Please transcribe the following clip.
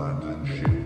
abandoned ship.